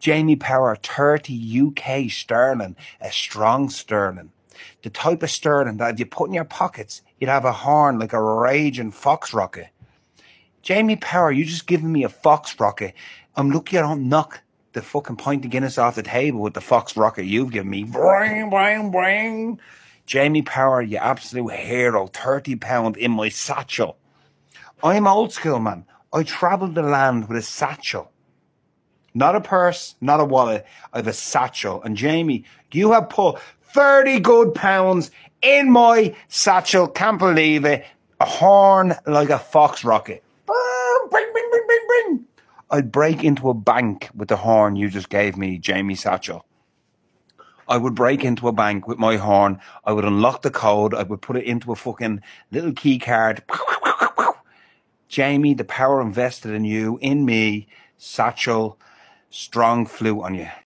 Jamie Power, 30 UK sterling, a strong sterling. The type of sterling that if you put in your pockets, you'd have a horn like a raging fox rocket. Jamie Power, you just giving me a fox rocket. I'm lucky I don't knock the fucking pint of Guinness off the table with the fox rocket you've given me. Bring, bring, bring. Jamie Power, you absolute hero. 30 pound in my satchel. I'm old school, man. I travelled the land with a satchel. Not a purse, not a wallet. I have a satchel. And Jamie, you have put 30 good pounds in my satchel. Can't believe it. A horn like a fox rocket. Bring, bring, bring, bring, bring. I'd break into a bank with the horn you just gave me, Jamie Satchel. I would break into a bank with my horn. I would unlock the code. I would put it into a fucking little key card. Jamie, the power invested in you, in me, Satchel, strong flew on you.